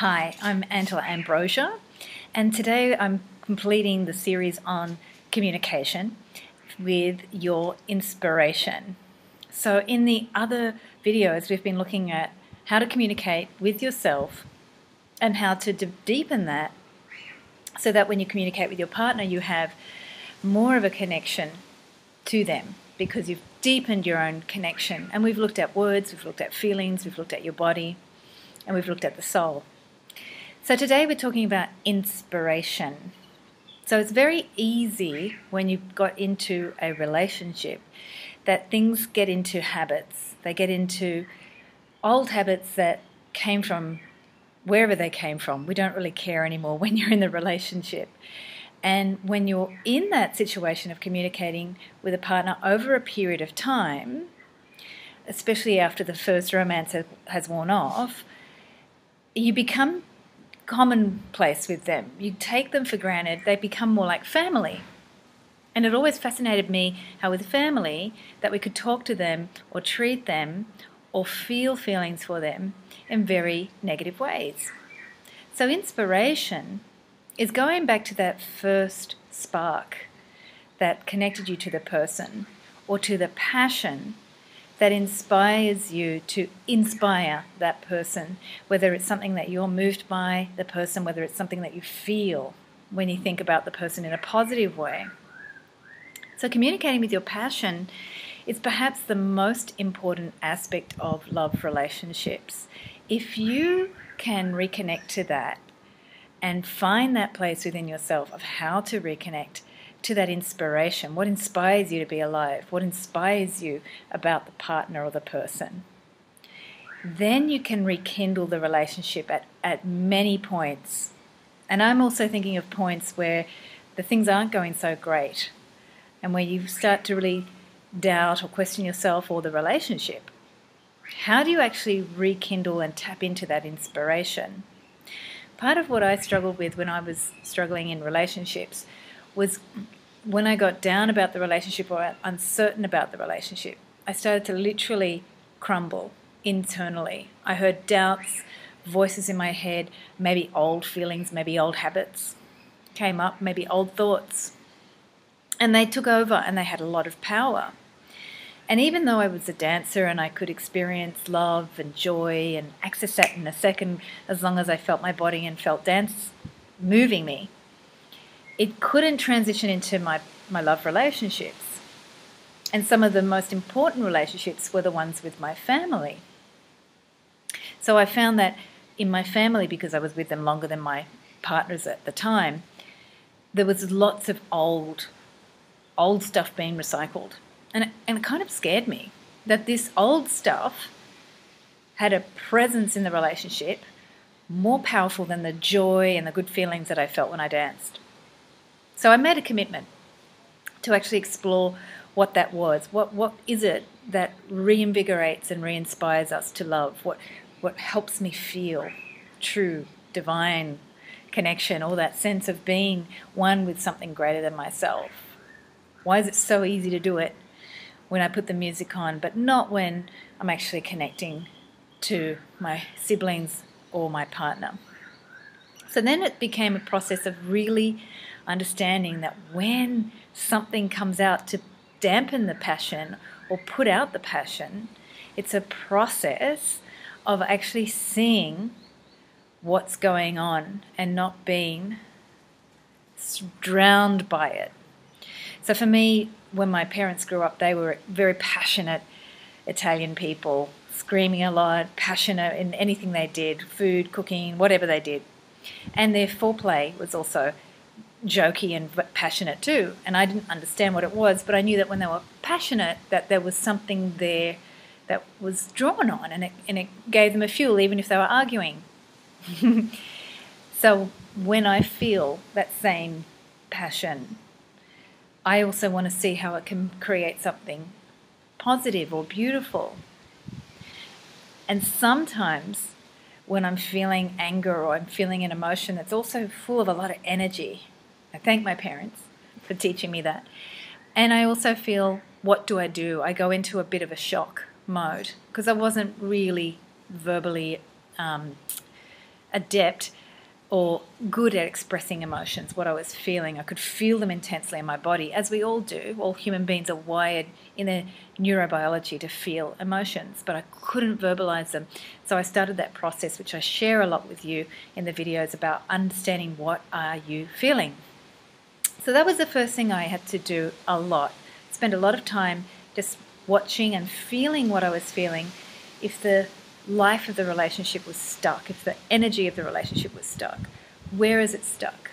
Hi, I'm Angela Ambrosia, and today I'm completing the series on communication with your inspiration. So, in the other videos, we've been looking at how to communicate with yourself and how to d- deepen that so that when you communicate with your partner, you have more of a connection to them because you've deepened your own connection. And we've looked at words, we've looked at feelings, we've looked at your body, and we've looked at the soul. So today we're talking about inspiration. So it's very easy when you've got into a relationship that things get into habits. They get into old habits that came from wherever they came from. We don't really care anymore when you're in the relationship. And when you're in that situation of communicating with a partner over a period of time, especially after the first romance has worn off, you become commonplace with them. You take them for granted, they become more like family. And it always fascinated me how, with family, that we could talk to them or treat them or feel feelings for them in very negative ways. So, inspiration is going back to that first spark that connected you to the person or to the passion that inspires you to inspire that person, whether it's something that you're moved by the person, whether it's something that you feel when you think about the person in a positive way. So, communicating with your passion is perhaps the most important aspect of love relationships. If you can reconnect to that and find that place within yourself of how to reconnect to that inspiration. What inspires you to be alive? What inspires you about the partner or the person? Then you can rekindle the relationship at, at many points. And I'm also thinking of points where the things aren't going so great and where you start to really doubt or question yourself or the relationship. How do you actually rekindle and tap into that inspiration? part of what I struggled with when I was struggling in relationships was when I got down about the relationship or uncertain about the relationship, I started to literally crumble internally. I heard doubts, voices in my head, maybe old feelings, maybe old habits came up, maybe old thoughts. And they took over and they had a lot of power. And even though I was a dancer and I could experience love and joy and access that in a second, as long as I felt my body and felt dance moving me, it couldn't transition into my, my love relationships. And some of the most important relationships were the ones with my family. So I found that in my family, because I was with them longer than my partners at the time, there was lots of old, old stuff being recycled and it, and it kind of scared me that this old stuff had a presence in the relationship more powerful than the joy and the good feelings that I felt when I danced. So I made a commitment to actually explore what that was. What what is it that reinvigorates and re-inspires us to love? What what helps me feel true, divine connection, or that sense of being one with something greater than myself? Why is it so easy to do it when I put the music on, but not when I'm actually connecting to my siblings or my partner. So then it became a process of really understanding that when something comes out to dampen the passion or put out the passion, it's a process of actually seeing what's going on and not being drowned by it. So for me, when my parents grew up, they were very passionate Italian people, screaming a lot, passionate in anything they did, food, cooking, whatever they did. And their foreplay was also jokey and passionate too. And I didn't understand what it was, but I knew that when they were passionate, that there was something there that was drawn on, and it, and it gave them a fuel, even if they were arguing. so when I feel that same passion, I also want to see how it can create something positive or beautiful. And sometimes when I'm feeling anger or I'm feeling an emotion that's also full of a lot of energy, I thank my parents for teaching me that. And I also feel, what do I do? I go into a bit of a shock mode because I wasn't really verbally um, adept or good at expressing emotions, what I was feeling. I could feel them intensely in my body, as we all do. All human beings are wired in their neurobiology to feel emotions, but I couldn't verbalize them. So I started that process, which I share a lot with you in the videos about understanding what are you feeling. So that was the first thing I had to do a lot. Spend a lot of time just watching and feeling what I was feeling. If the life of the relationship was stuck, if the energy of the relationship was stuck, where is it stuck?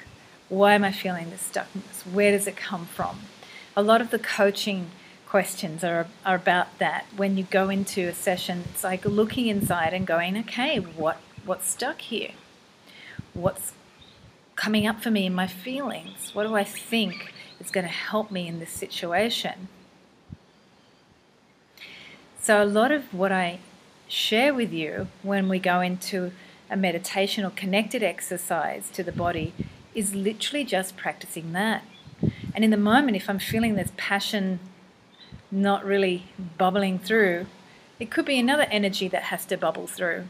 Why am I feeling this stuckness? Where does it come from? A lot of the coaching questions are, are about that. When you go into a session, it's like looking inside and going, okay, what, what's stuck here? What's coming up for me in my feelings? What do I think is going to help me in this situation? So, a lot of what I share with you when we go into a meditation or connected exercise to the body is literally just practicing that. And in the moment, if I'm feeling this passion not really bubbling through, it could be another energy that has to bubble through.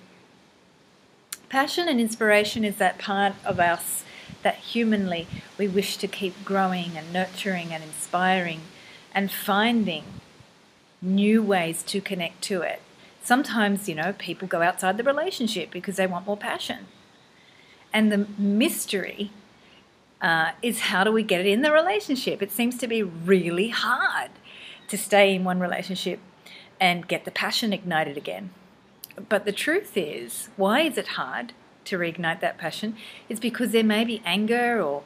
Passion and inspiration is that part of us that humanly we wish to keep growing and nurturing and inspiring and finding new ways to connect to it. Sometimes, you know, people go outside the relationship because they want more passion. And the mystery uh, is how do we get it in the relationship? It seems to be really hard to stay in one relationship and get the passion ignited again. But the truth is, why is it hard to reignite that passion? is because there may be anger or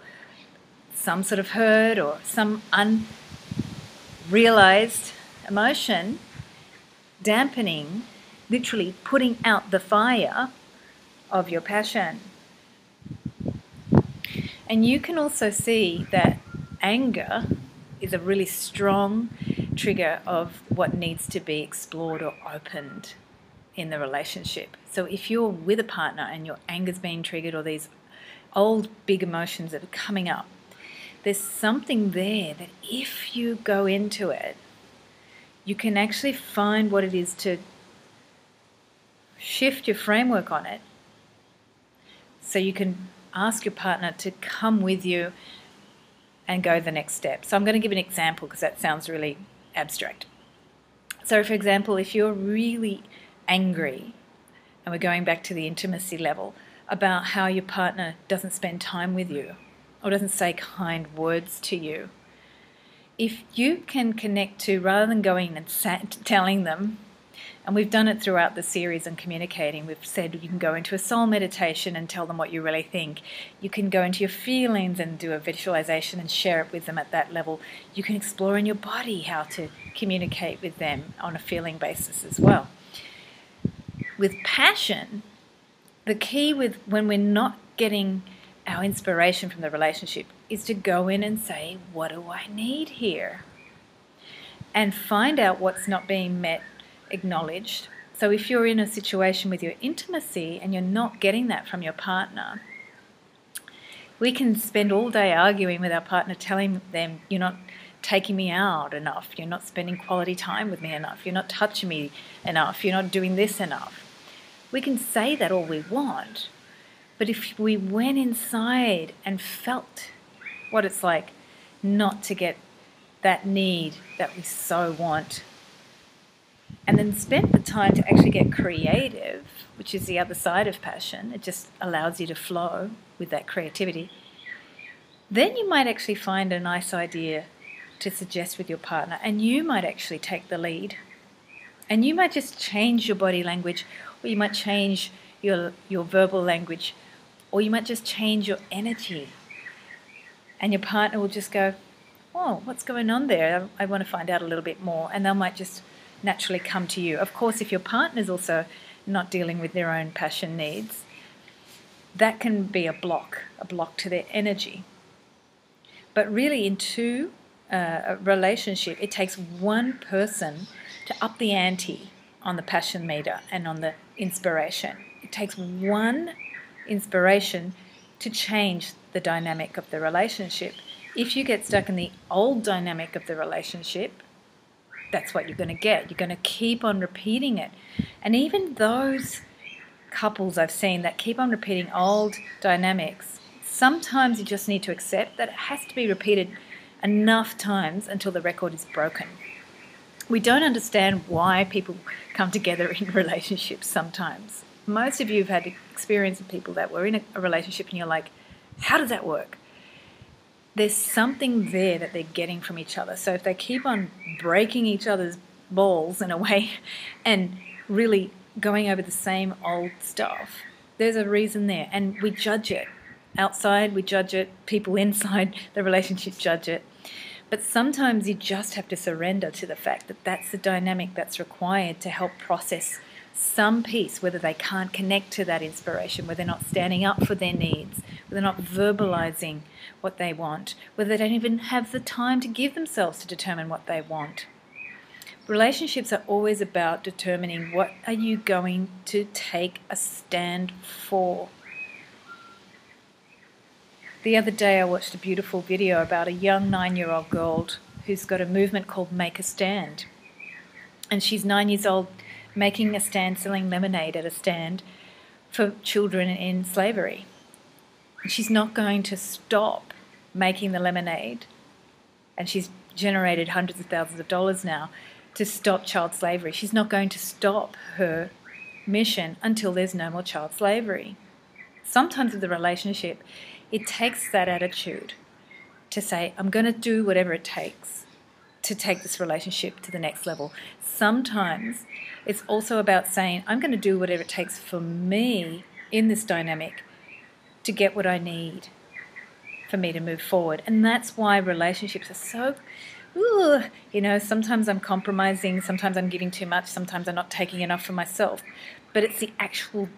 some sort of hurt or some unrealized emotion dampening, literally putting out the fire of your passion. And you can also see that anger is a really strong trigger of what needs to be explored or opened in the relationship. So if you're with a partner and your anger's being triggered or these old big emotions that are coming up, there's something there that if you go into it you can actually find what it is to shift your framework on it so you can ask your partner to come with you and go the next step. So I'm going to give an example because that sounds really abstract. So, for example, if you're really angry, and we're going back to the intimacy level, about how your partner doesn't spend time with you or doesn't say kind words to you, if you can connect to, rather than going and sat, telling them, and we've done it throughout the series on communicating, we've said you can go into a soul meditation and tell them what you really think. You can go into your feelings and do a visualization and share it with them at that level. You can explore in your body how to communicate with them on a feeling basis as well. With passion, the key with when we're not getting our inspiration from the relationship is to go in and say, What do I need here? And find out what's not being met, acknowledged. So if you're in a situation with your intimacy and you're not getting that from your partner, we can spend all day arguing with our partner, telling them, You're not taking me out enough, you're not spending quality time with me enough, you're not touching me enough, you're not doing this enough. We can say that all we want, but if we went inside and felt what it's like not to get that need that we so want, and then spent the time to actually get creative, which is the other side of passion, it just allows you to flow with that creativity, then you might actually find a nice idea to suggest with your partner, and you might actually take the lead. And you might just change your body language, or you might change your, your verbal language or you might just change your energy. And your partner will just go, Oh, what's going on there? I, I want to find out a little bit more. And they might just naturally come to you. Of course, if your partner's also not dealing with their own passion needs, that can be a block, a block to their energy. But really, in two uh, relationship, it takes one person to up the ante on the passion meter and on the inspiration. It takes one inspiration to change the dynamic of the relationship. If you get stuck in the old dynamic of the relationship, that's what you're going to get. You're going to keep on repeating it. And even those couples I've seen that keep on repeating old dynamics, sometimes you just need to accept that it has to be repeated enough times until the record is broken. We don't understand why people come together in relationships sometimes. Most of you have had experience of people that were in a, relationship and you're like, how does that work? There's something there that they're getting from each other. So if they keep on breaking each other's balls in a way and really going over the same old stuff, there's a reason there. And we judge it. Outside, we judge it. People inside the relationship judge it. But sometimes you just have to surrender to the fact that that's the dynamic that's required to help process some piece, whether they can't connect to that inspiration, whether they're not standing up for their needs, whether they're not verbalizing what they want, whether they don't even have the time to give themselves to determine what they want. Relationships are always about determining what are you going to take a stand for. The other day I watched a beautiful video about a young nine-year-old girl who's got a movement called Make a Stand. And she's nine years old making a stand selling lemonade at a stand for children in slavery. She's not going to stop making the lemonade, and she's generated hundreds of thousands of dollars now to stop child slavery. She's not going to stop her mission until there's no more child slavery. Sometimes with the relationship, it takes that attitude to say, I'm going to do whatever it takes to take this relationship to the next level. Sometimes it's also about saying, I'm going to do whatever it takes for me in this dynamic to get what I need for me to move forward. And that's why relationships are so, ooh, you know, sometimes I'm compromising, sometimes I'm giving too much, sometimes I'm not taking enough for myself. But it's the actual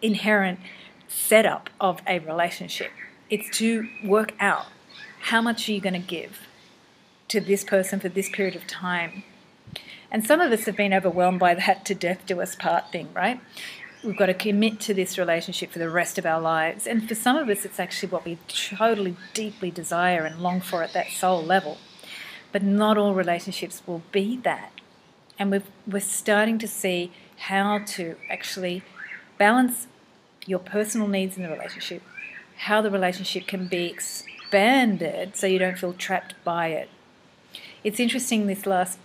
inherent setup of a relationship. It's to work out how much are you going to give to this person for this period of time and some of us have been overwhelmed by that to death do us part thing, right? We've got to commit to this relationship for the rest of our lives. And for some of us, it's actually what we totally deeply desire and long for at that soul level. But not all relationships will be that. And we we're starting to see how to actually balance your personal needs in the relationship, how the relationship can be expanded so you don't feel trapped by it. It's interesting this last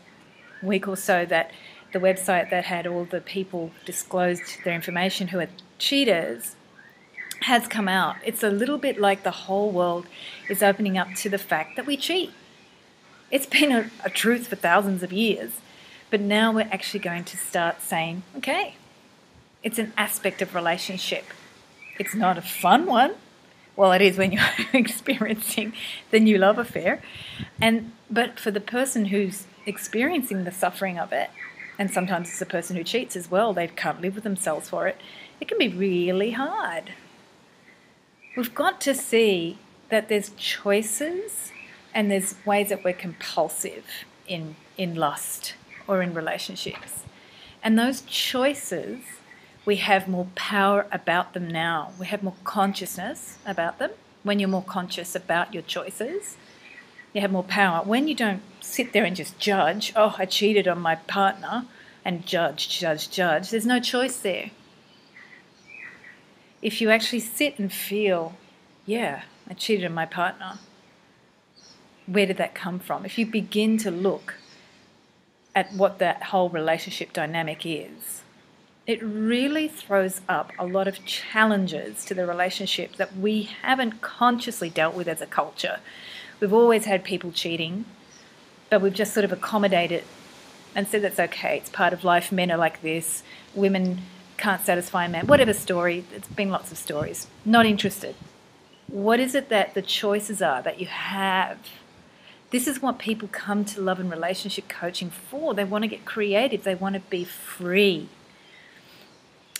week or so that the website that had all the people disclosed their information who are cheaters has come out. It's a little bit like the whole world is opening up to the fact that we cheat. It's been a, a truth for thousands of years, but now we're actually going to start saying, okay, it's an aspect of relationship. It's not a fun one. Well, it is when you're experiencing the new love affair. And but for the person who's experiencing the suffering of it, and sometimes it's a person who cheats as well, they can't live with themselves for it, it can be really hard. We've got to see that there's choices and there's ways that we're compulsive in, in lust or in relationships. And those choices, we have more power about them now. We have more consciousness about them. When you're more conscious about your choices, you have more power. When you don't sit there and just judge, oh, I cheated on my partner, and judge, judge, judge, there's no choice there. If you actually sit and feel, yeah, I cheated on my partner, where did that come from? If you begin to look at what that whole relationship dynamic is, it really throws up a lot of challenges to the relationship that we haven't consciously dealt with as a culture. We've always had people cheating, but we've just sort of accommodated and said that's okay. It's part of life. Men are like this. Women can't satisfy a man. Whatever story. It's been lots of stories. Not interested. What is it that the choices are that you have? This is what people come to love and relationship coaching for. They want to get creative. They want to be free.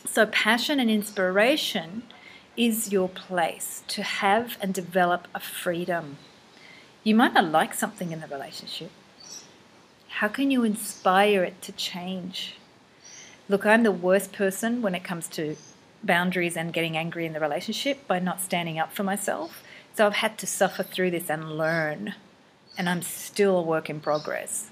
So, passion and inspiration is your place to have and develop a freedom. You might not like something in the relationship. How can you inspire it to change? Look, I'm the worst person when it comes to boundaries and getting angry in the relationship by not standing up for myself. So I've had to suffer through this and learn, and I'm still a work in progress.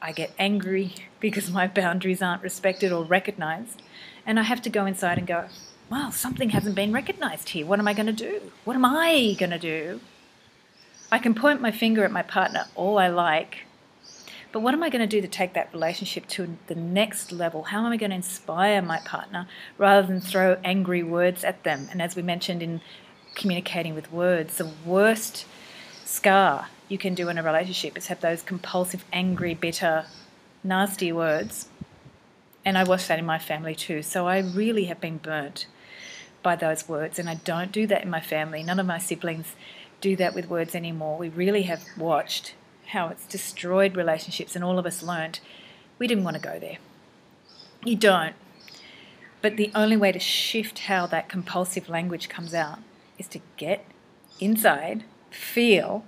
I get angry because my boundaries aren't respected or recognized. And I have to go inside and go, well, something hasn't been recognized here. What am I going to do? What am I going to do? I can point my finger at my partner all I like, but what am I going to do to take that relationship to the next level? How am I going to inspire my partner rather than throw angry words at them? And as we mentioned in communicating with words, the worst scar you can do in a relationship is have those compulsive, angry, bitter, nasty words. And I watched that in my family too. So I really have been burnt by those words, and I don't do that in my family. None of my siblings do that with words anymore. We really have watched how it's destroyed relationships, and all of us learned we didn't want to go there. You don't. But the only way to shift how that compulsive language comes out is to get inside, feel,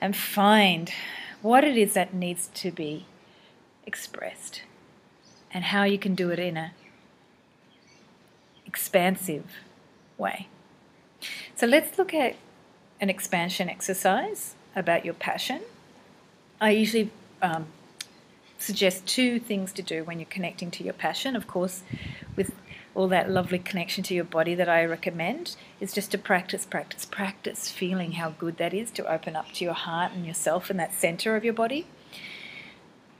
and find what it is that needs to be expressed and how you can do it in a expansive way. So let's look at an expansion exercise about your passion. I usually um, suggest two things to do when you're connecting to your passion. Of course, with all that lovely connection to your body that I recommend, is just to practice, practice, practice feeling how good that is to open up to your heart and yourself in that center of your body.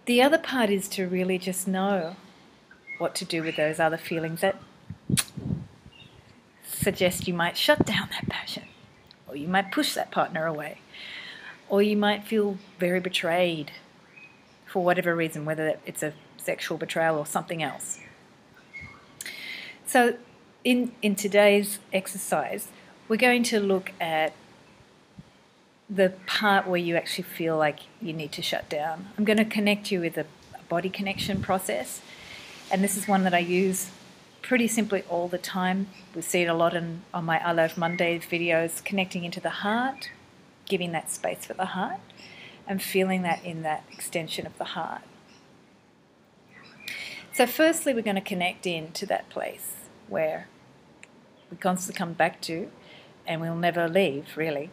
The other part is to really just know what to do with those other feelings that suggest you might shut down that passion, or you might push that partner away, or you might feel very betrayed for whatever reason, whether it's a sexual betrayal or something else. So, in, in today's exercise, we're going to look at the part where you actually feel like you need to shut down. I'm going to connect you with a, body connection process, and this is one that I use pretty simply all the time. We see it a lot in, on my I Love Monday videos, connecting into the heart, giving that space for the heart and feeling that in that extension of the heart. So, firstly, we're going to connect in to that place where we constantly come back to and we'll never leave, really.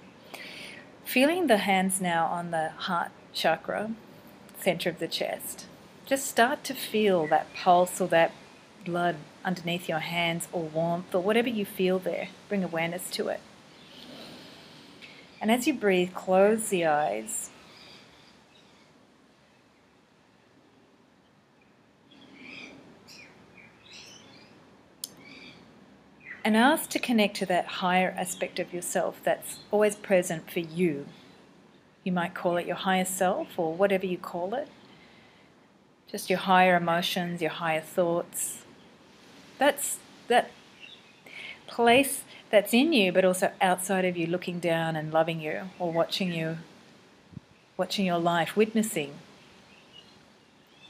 Feeling the hands now on the heart chakra, center of the chest. Just start to feel that pulse or that blood underneath your hands or warmth or whatever you feel there. Bring awareness to it. And as you breathe, close the eyes. And ask to connect to that higher aspect of yourself that's always present for you. You might call it your higher self or whatever you call it. Just your higher emotions, your higher thoughts. That's that place that's in you, but also outside of you, looking down and loving you or watching you, watching your life, witnessing,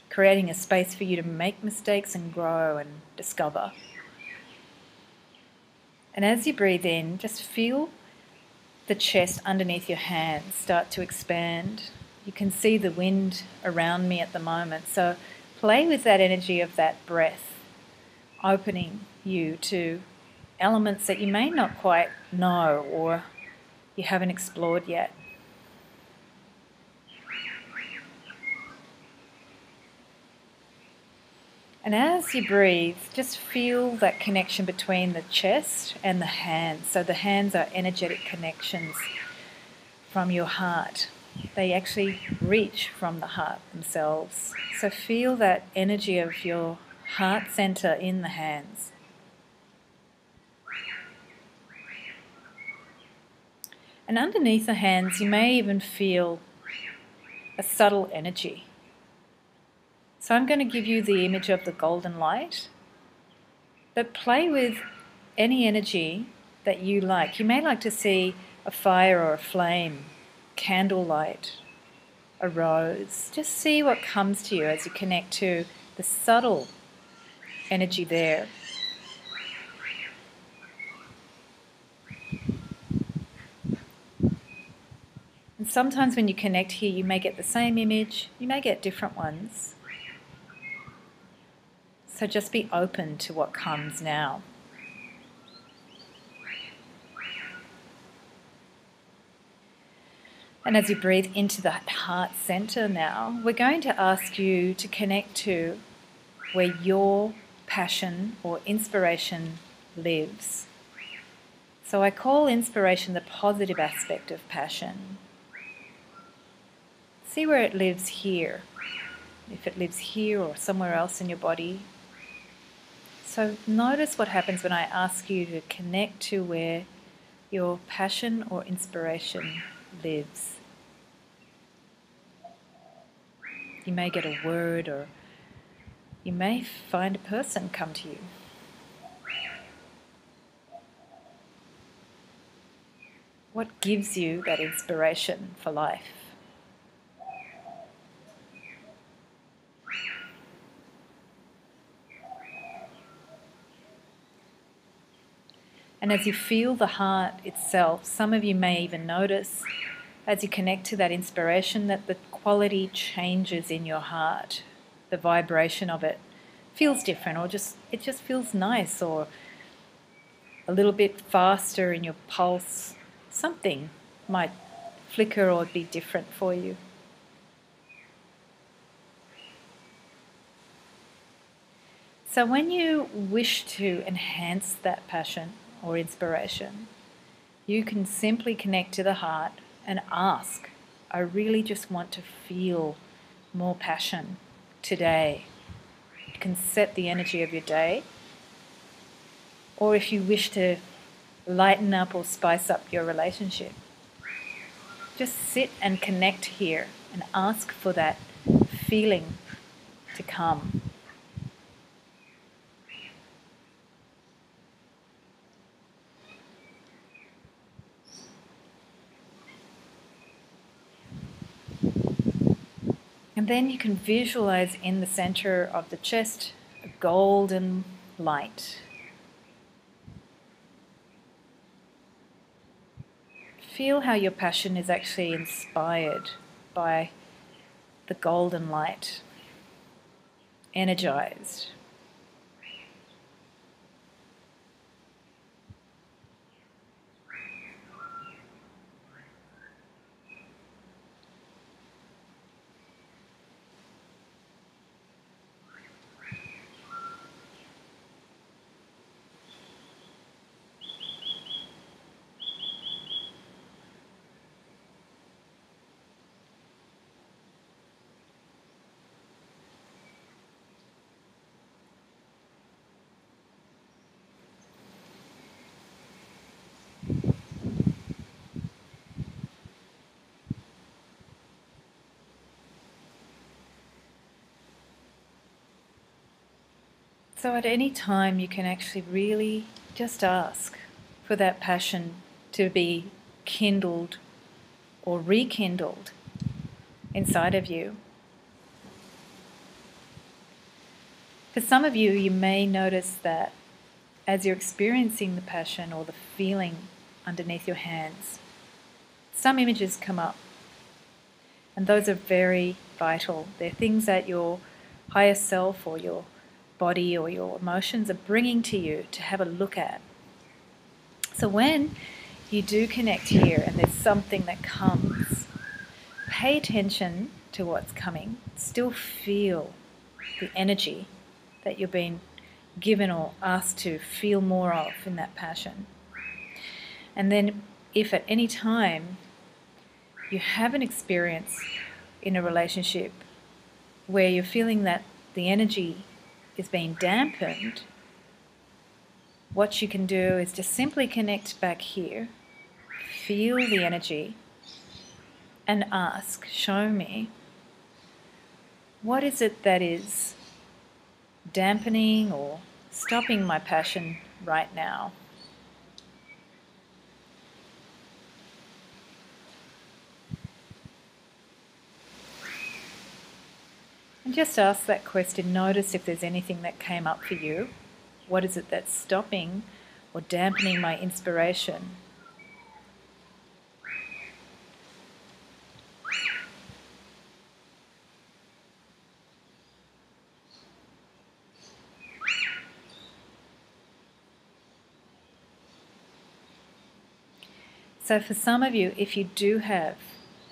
creating a space for you to make mistakes and grow and discover. And as you breathe in, just feel the chest underneath your hands start to expand. You can see the wind around me at the moment. So play with that energy of that breath, opening you to elements that you may not quite know or you haven't explored yet. And as you breathe, just feel that connection between the chest and the hands. So the hands are energetic connections from your heart. They actually reach from the heart themselves. So feel that energy of your heart center in the hands. And underneath the hands, you may even feel a subtle energy. So I'm going to give you the image of the golden light, but play with any energy that you like. You may like to see a fire or a flame, candlelight, a rose. Just see what comes to you as you connect to the subtle energy there. And sometimes when you connect here, you may get the same image, you may get different ones. So just be open to what comes now. And as you breathe into that heart center now, we're going to ask you to connect to where your passion or inspiration lives. So I call inspiration the positive aspect of passion. See where it lives here. If it lives here or somewhere else in your body. So notice what happens when I ask you to connect to where your passion or inspiration lives. You may get a word or you may find a person come to you. What gives you that inspiration for life? And as you feel the heart itself, some of you may even notice as you connect to that inspiration that the quality changes in your heart. The vibration of it feels different or just it just feels nice or a little bit faster in your pulse. Something might flicker or be different for you. So, when you wish to enhance that passion, or inspiration, you can simply connect to the heart and ask, I really just want to feel more passion today. You can set the energy of your day. Or if you wish to lighten up or spice up your relationship, just sit and connect here and ask for that feeling to come. And then you can visualize in the center of the chest a golden light. Feel how your passion is actually inspired by the golden light, energized. So, at any time, you can actually really just ask for that passion to be kindled or rekindled inside of you. For some of you, you may notice that as you're experiencing the passion or the feeling underneath your hands, some images come up. And those are very vital. They're things that your higher self or your body or your emotions are bringing to you to have a look at. So when you do connect here and there's something that comes, pay attention to what's coming. Still feel the energy that you're being given or asked to feel more of in that passion. And then, if at any time you have an experience in a relationship where you're feeling that the energy is being dampened, what you can do is just simply connect back here, feel the energy, and ask, show me, what is it that is dampening or stopping my passion right now? Just ask that question. Notice if there's anything that came up for you. What is it that's stopping or dampening my inspiration? So, for some of you, if you do have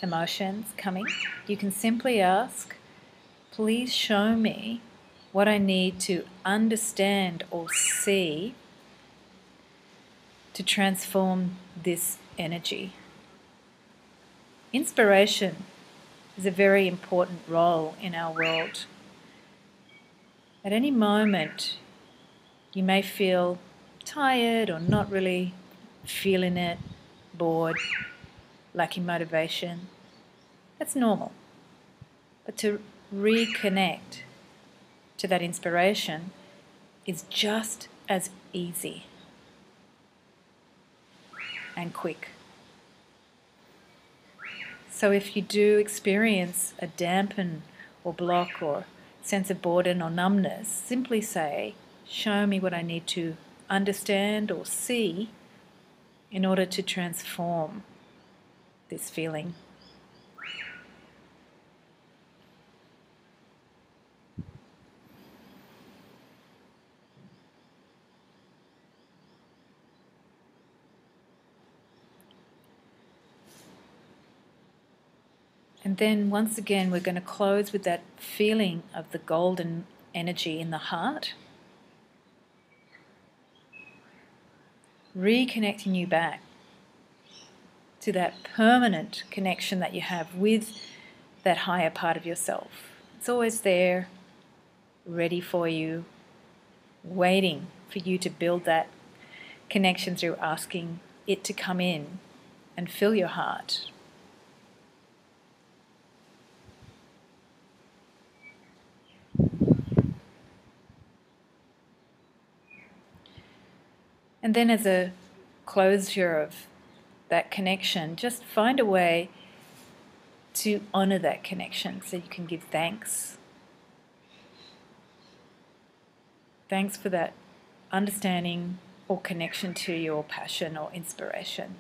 emotions coming, you can simply ask, please show me what I need to understand or see to transform this energy. Inspiration is a very important role in our world. At any moment, you may feel tired or not really feeling it, bored, lacking motivation. That's normal. But to reconnect to that inspiration is just as easy and quick. So if you do experience a dampen or block or sense of boredom or numbness, simply say, Show me what I need to understand or see in order to transform this feeling. Then once again, we're going to close with that feeling of the golden energy in the heart. Reconnecting you back to that permanent connection that you have with that higher part of yourself. It's always there, ready for you, waiting for you to build that connection through asking it to come in and fill your heart And then, as a closure of that connection, just find a way to honor that connection so you can give thanks. Thanks for that understanding or connection to your passion or inspiration.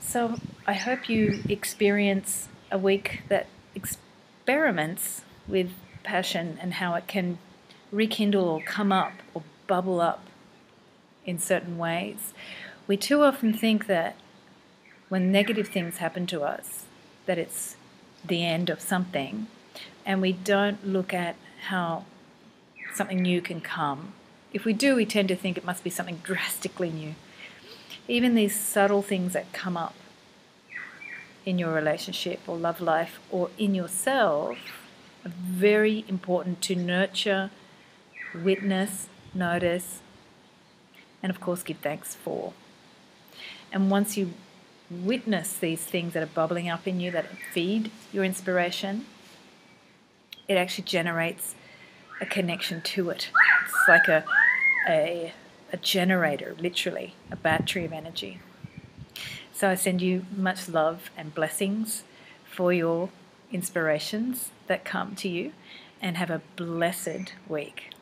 So, I hope you experience a week that experiments with passion and how it can rekindle or come up or bubble up in certain ways. We too often think that when negative things happen to us, that it's the end of something, and we don't look at how something new can come. If we do, we tend to think it must be something drastically new. Even these subtle things that come up in your relationship or love life or in yourself are very important to nurture, witness, notice, and of course give thanks for. And once you witness these things that are bubbling up in you that feed your inspiration, it actually generates a connection to it. It's like a, a, a generator, literally, a battery of energy. So I send you much love and blessings for your inspirations that come to you, and have a blessed week.